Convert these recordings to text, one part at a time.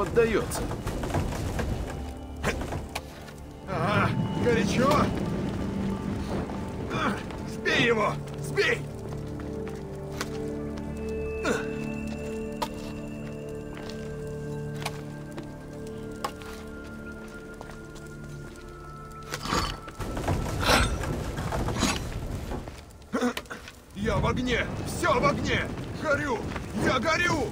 Поддается. Ага, горячо. Сбей его! Сбей! Я в огне! Все в огне! Горю! Я горю!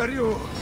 Горю! Как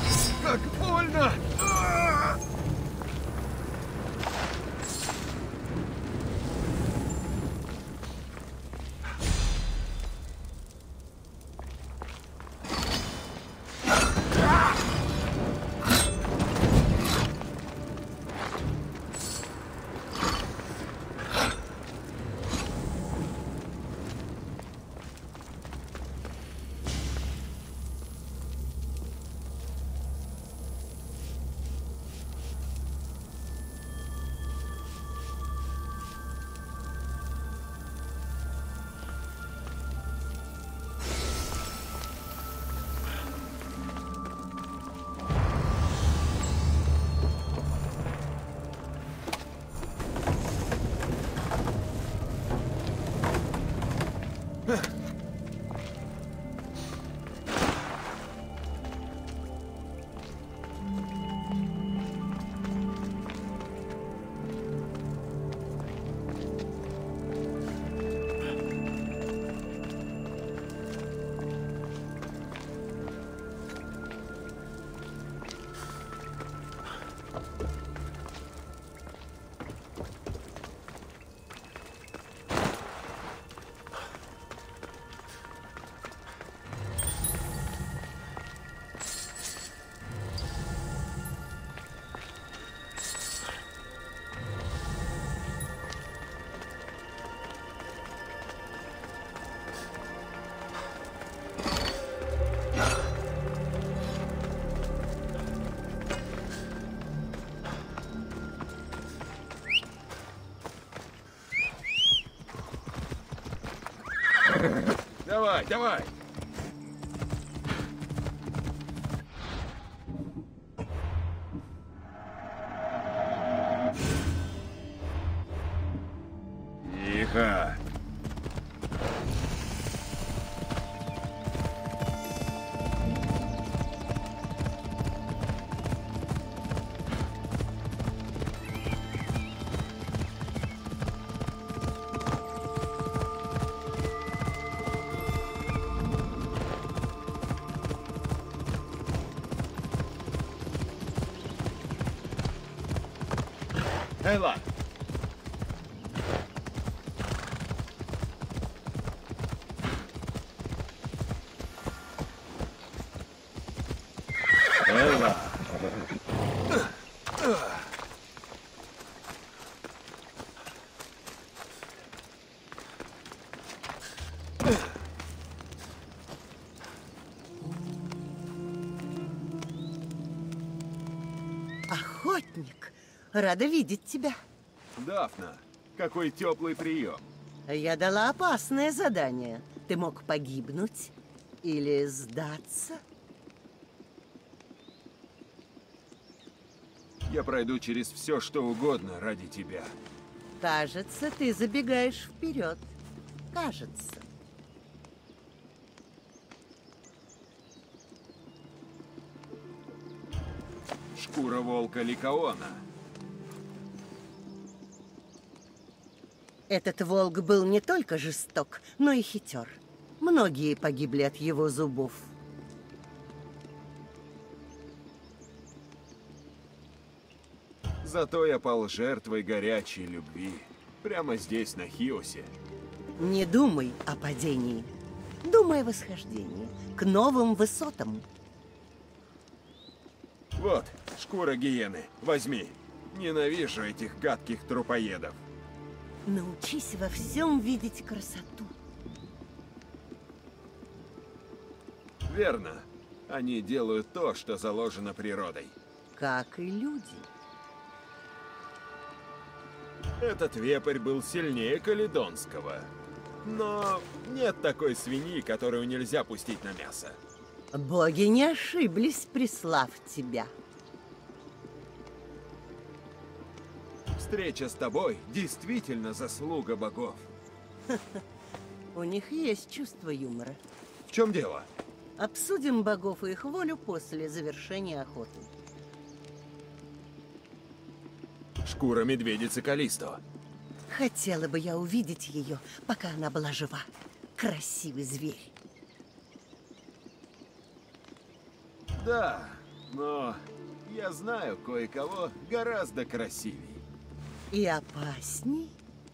mais, até mais. Рада видеть тебя. Дафна, какой теплый прием. Я дала опасное задание. Ты мог погибнуть или сдаться? Я пройду через все, что угодно ради тебя. Кажется, ты забегаешь вперед. Кажется. Шкура волка Ликаона. Этот волк был не только жесток, но и хитер. Многие погибли от его зубов. Зато я пал жертвой горячей любви. Прямо здесь, на Хиосе. Не думай о падении. Думай о восхождении к новым высотам. Вот, шкура гиены. Возьми. Ненавижу этих гадких трупоедов. Научись во всем видеть красоту. Верно. Они делают то, что заложено природой. Как и люди. Этот вепрь был сильнее Каледонского. Но нет такой свиньи, которую нельзя пустить на мясо. Боги не ошиблись, прислав тебя. Встреча с тобой действительно заслуга богов. У них есть чувство юмора. В чем дело? Обсудим богов и их волю после завершения охоты. Шкура медведицы Калисто. Хотела бы я увидеть ее, пока она была жива. Красивый зверь. Да, но я знаю кое-кого гораздо красивей. И опасней.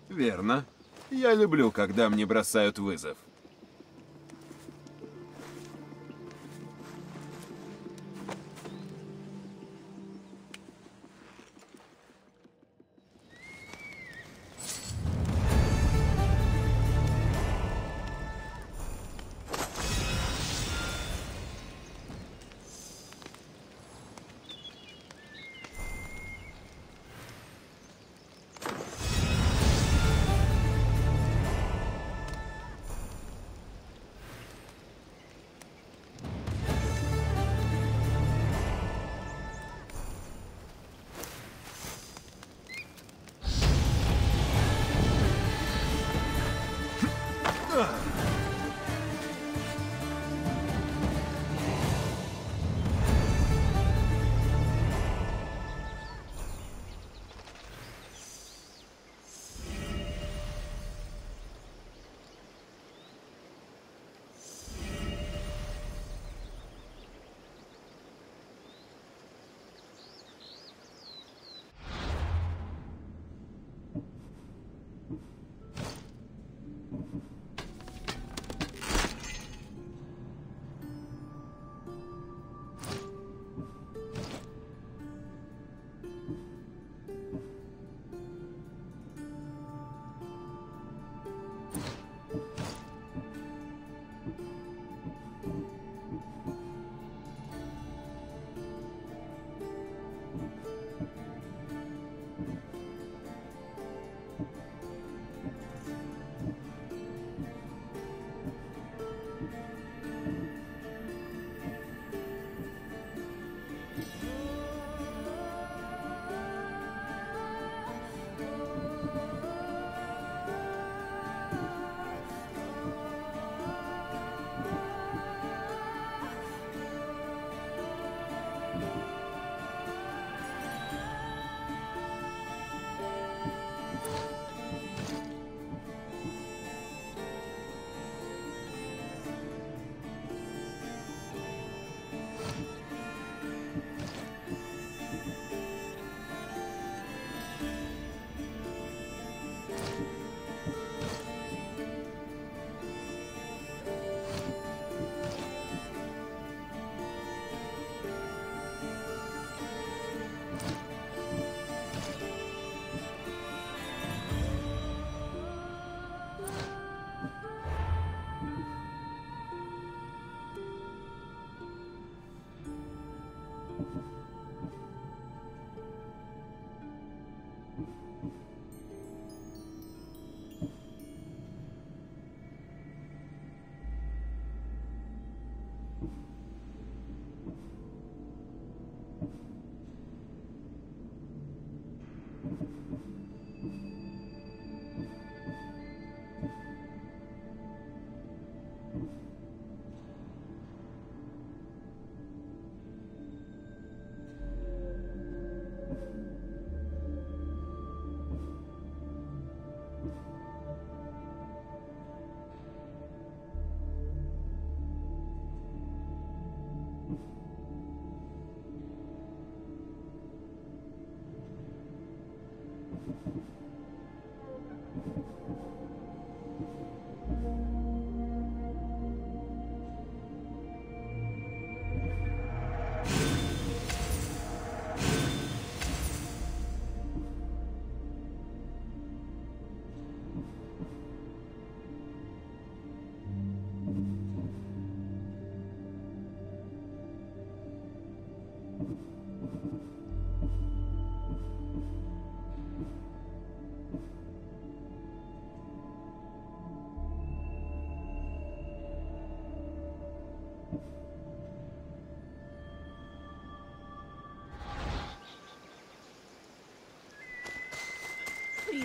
Верно. Я люблю, когда мне бросают вызов.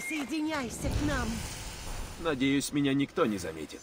Присоединяйся к нам. Надеюсь, меня никто не заметит.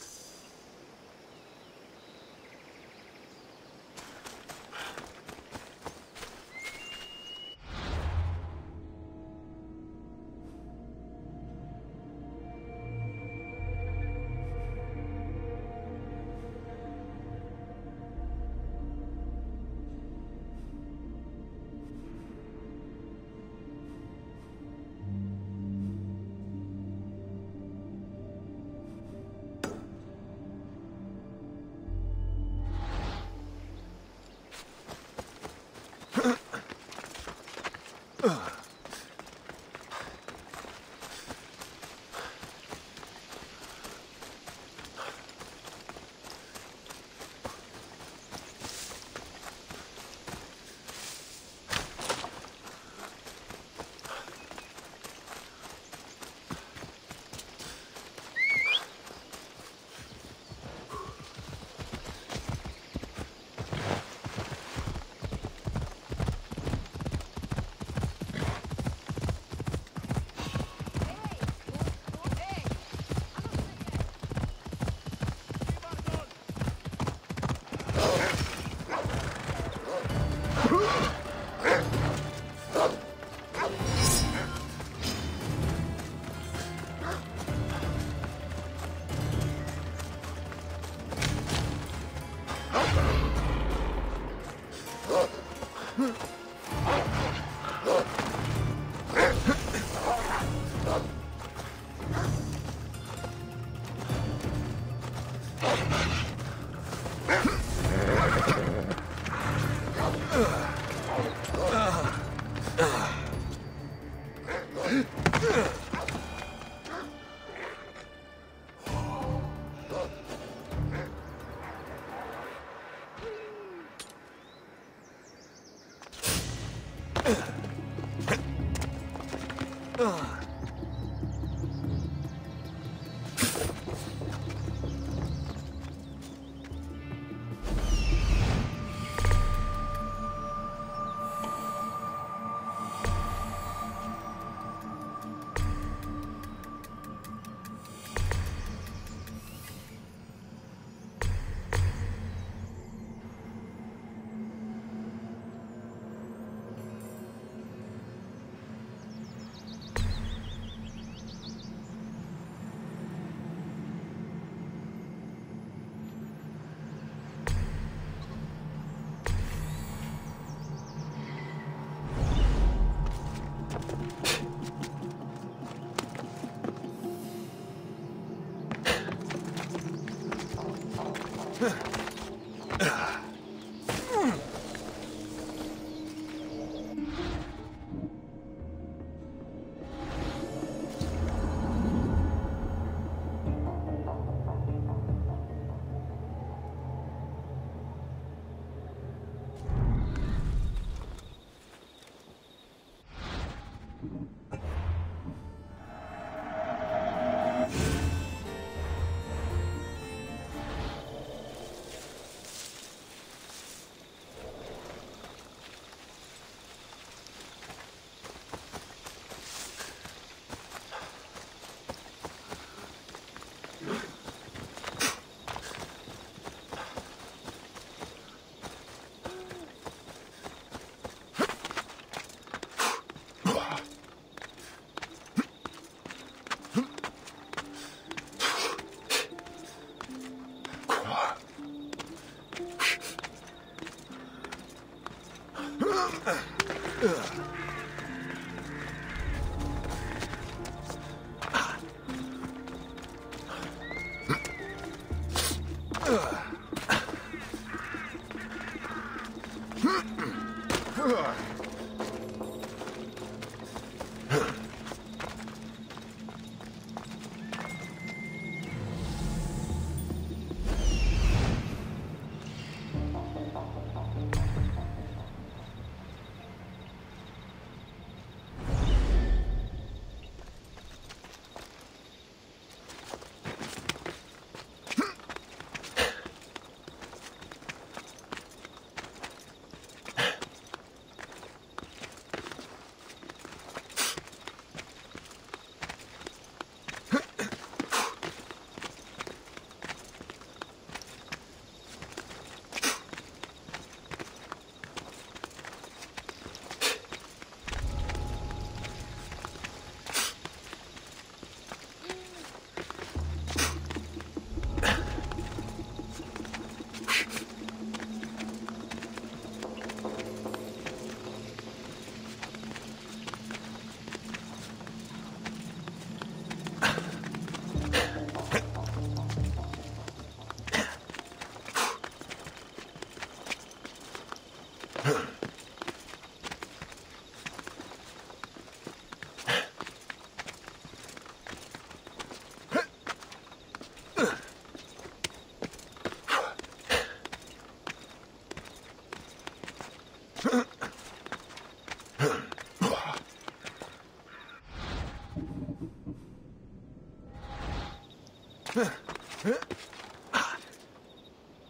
Ugh.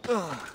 Ugh.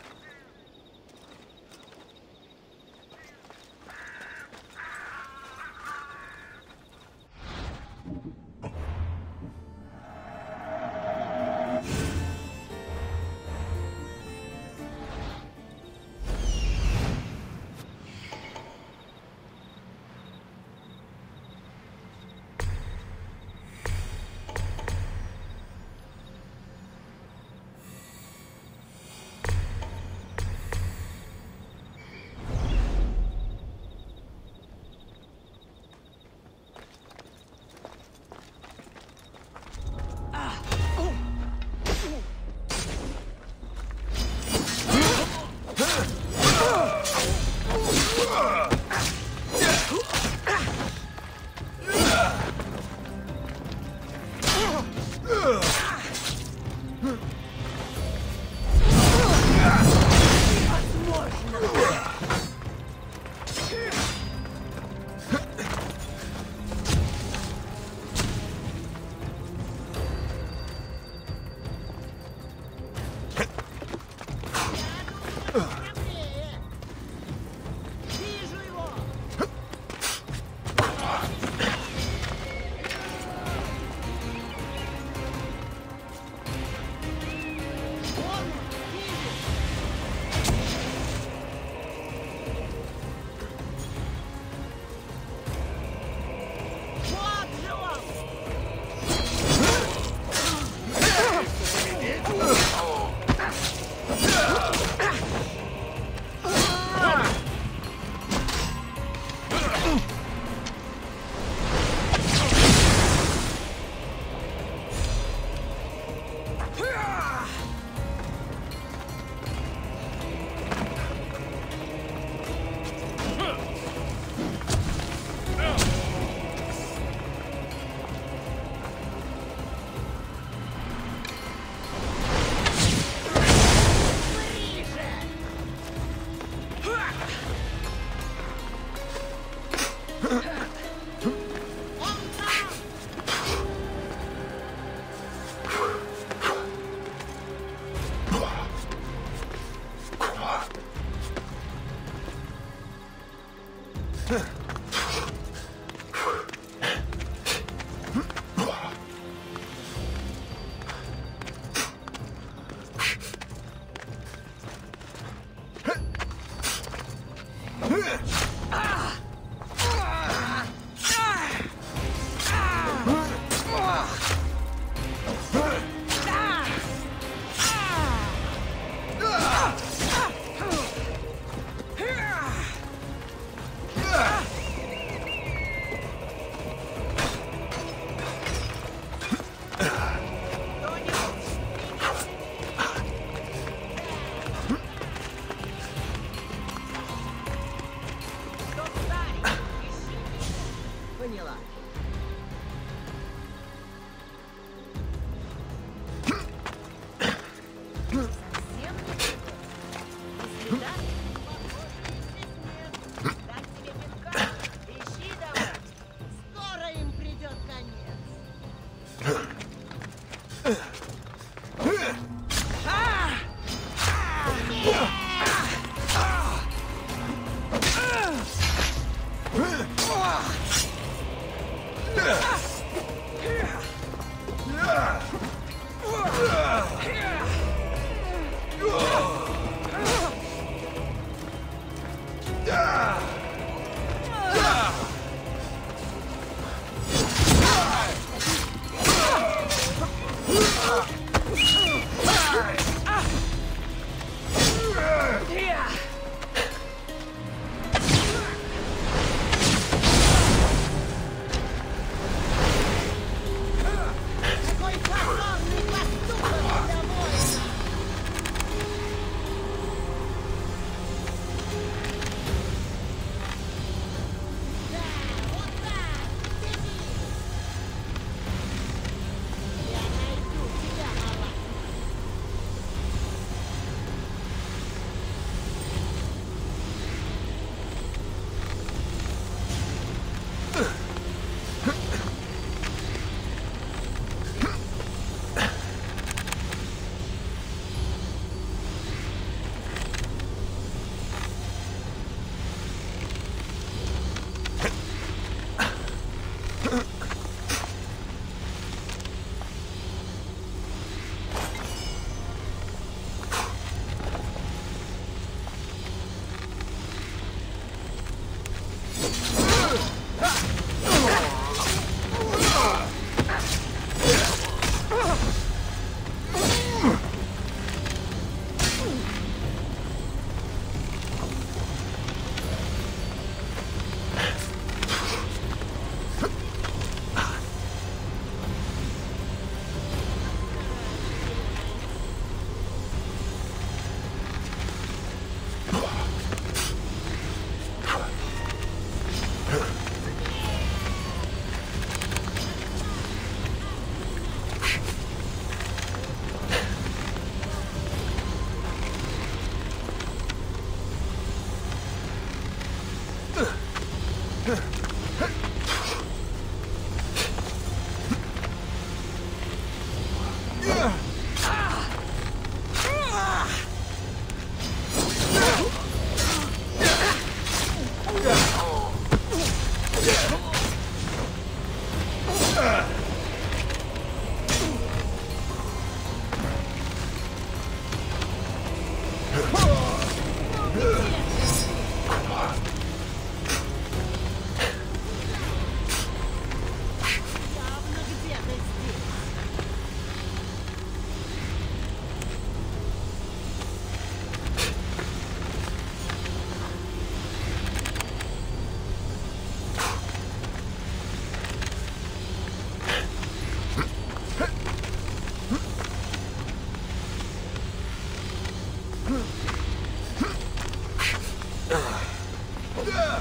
Я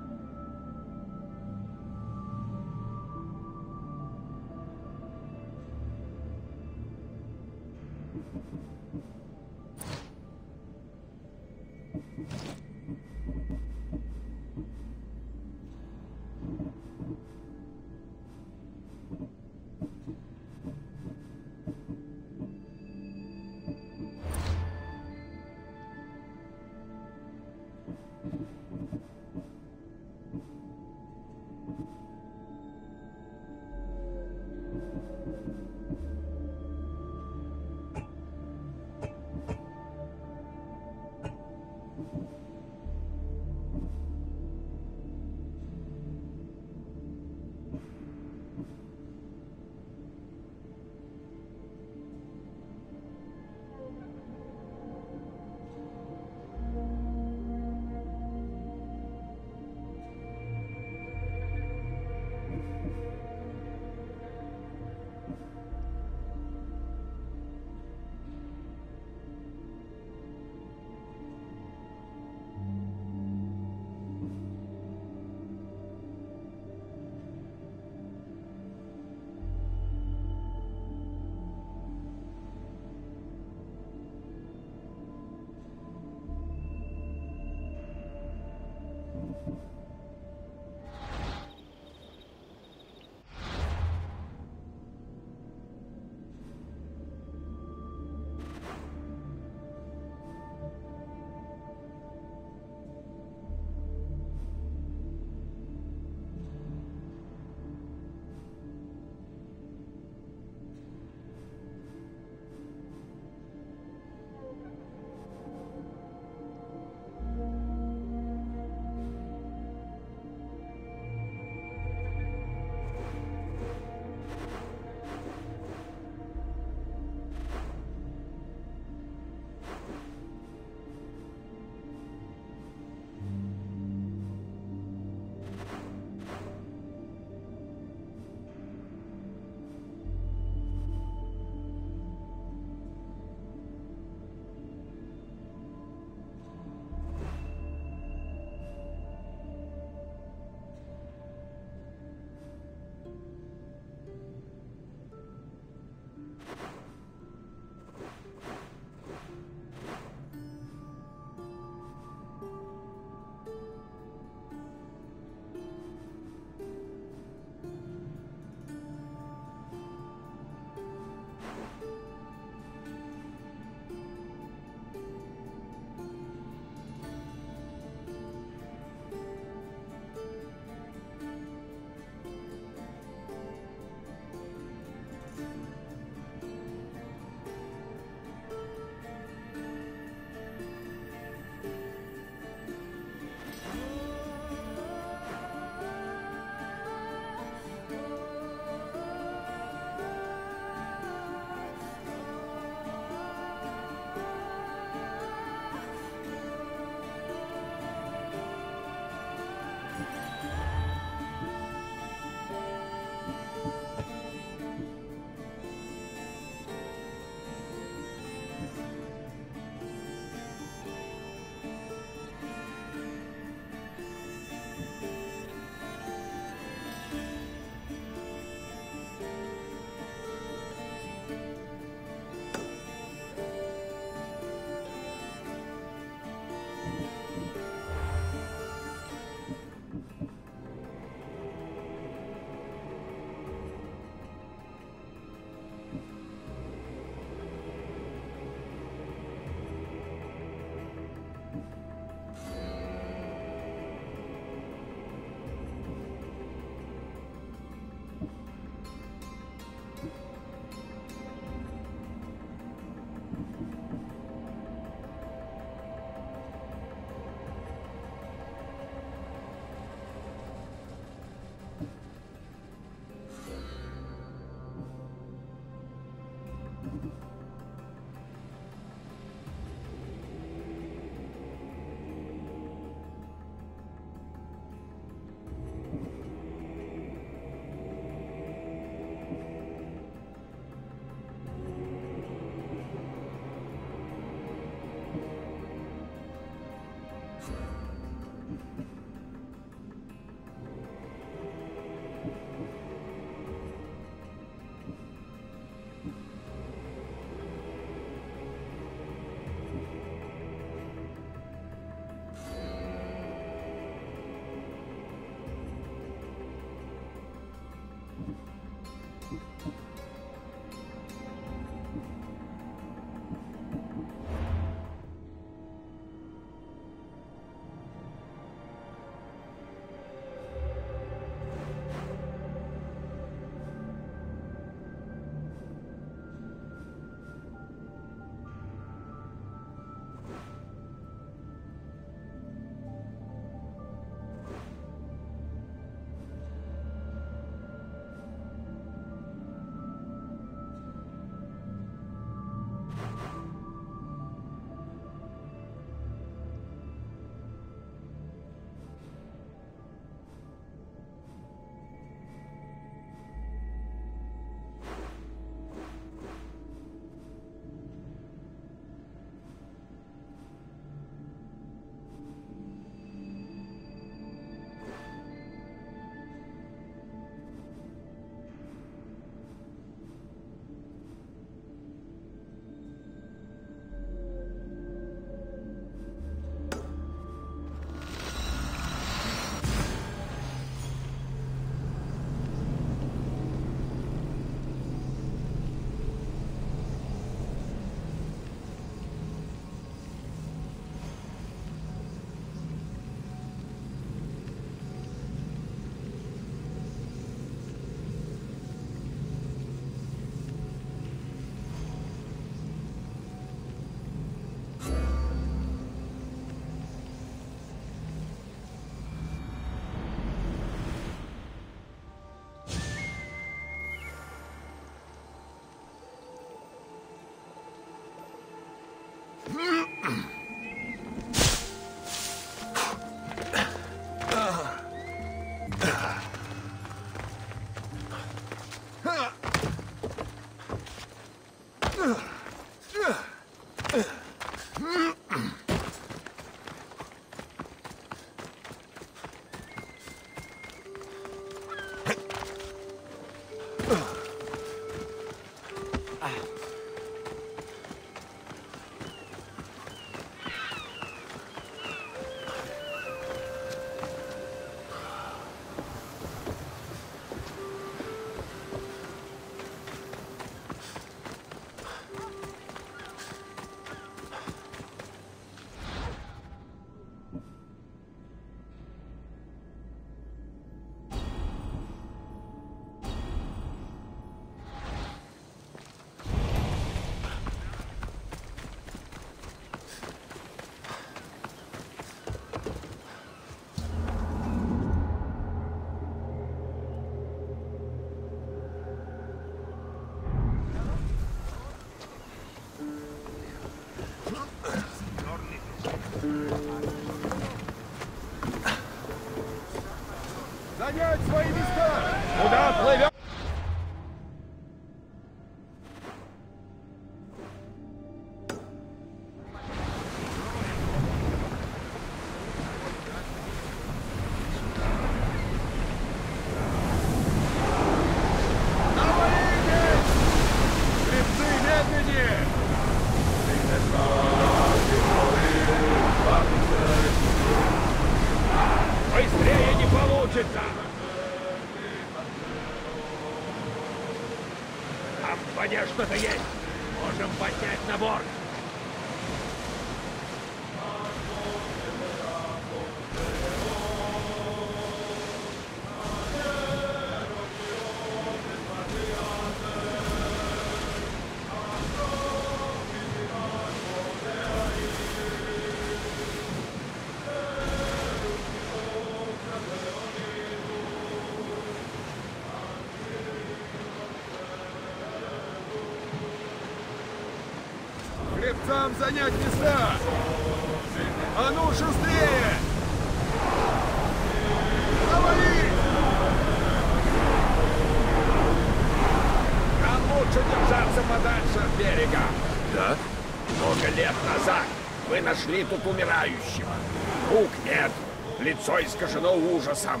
искажено ужасом.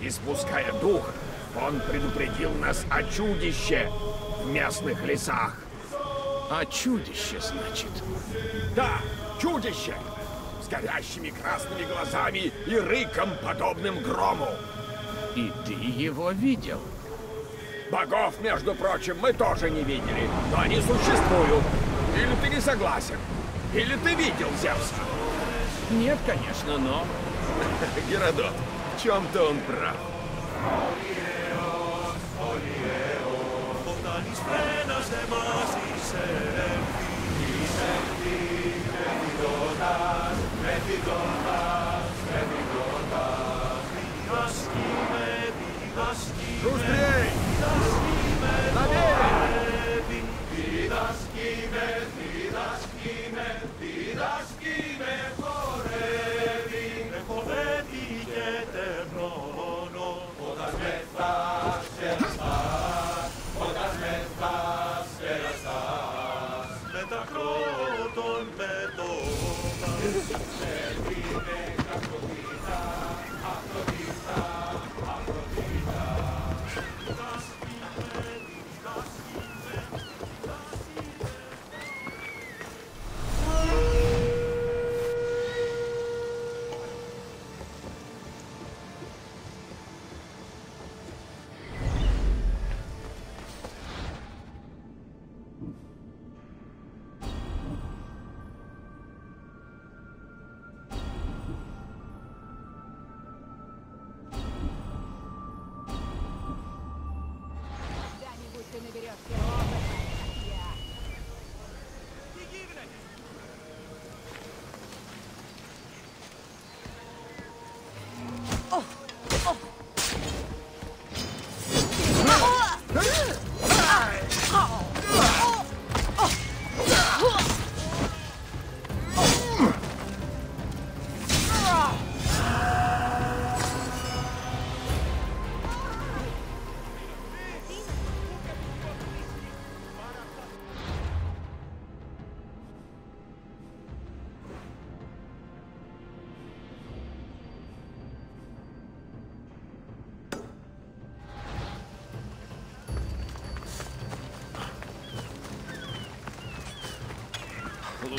Испуская дух, он предупредил нас о чудище в местных лесах. А чудище, значит. Да, чудище! С горящими красными глазами и рыком, подобным грому. И ты его видел? Богов, между прочим, мы тоже не видели, но они существуют. Или ты не согласен? Или ты видел Зевса? Нет, конечно, но... Геродот, в чем-то он прав. Шустрей!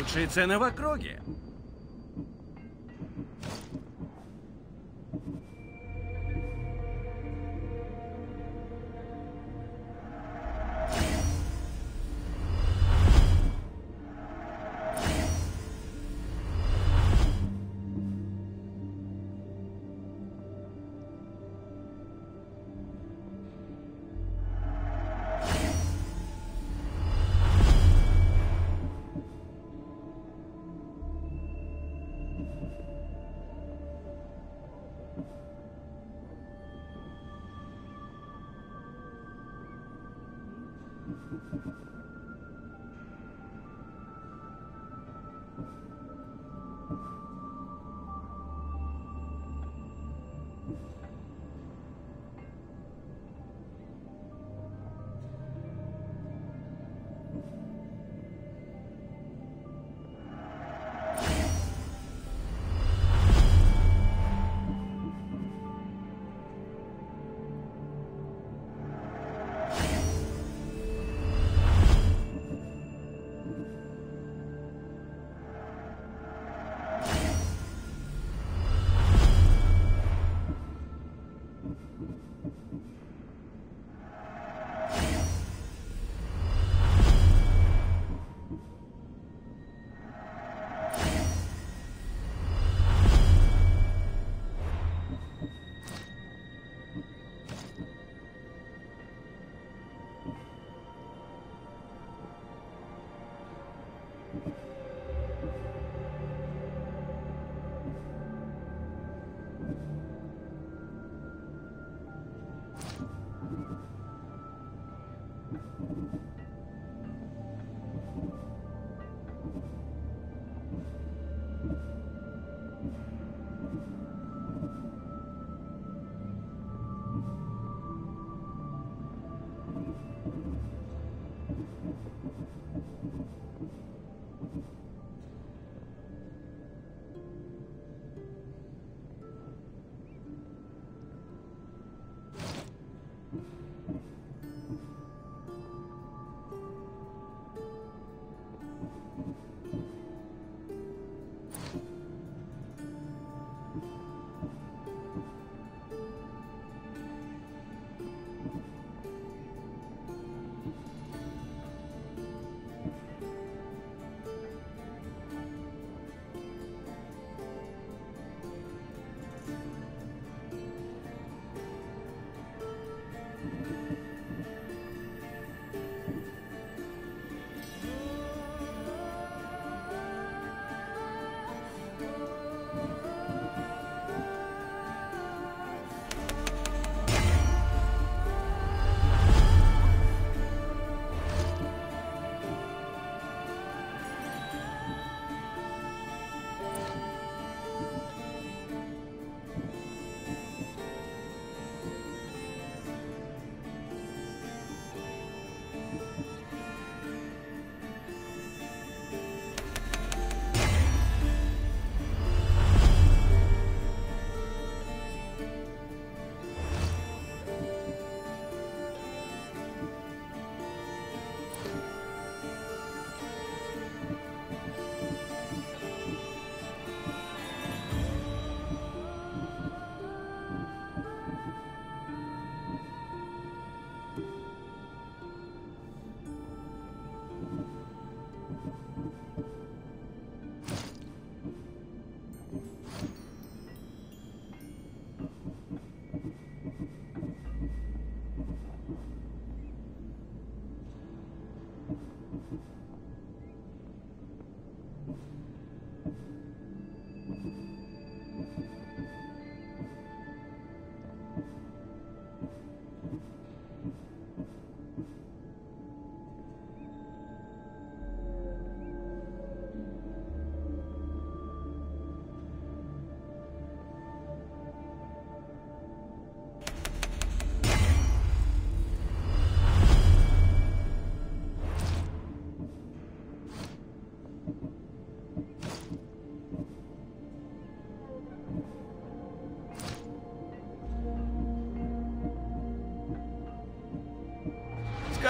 Лучшие цены в округе.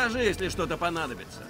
Скажи, если что-то понадобится.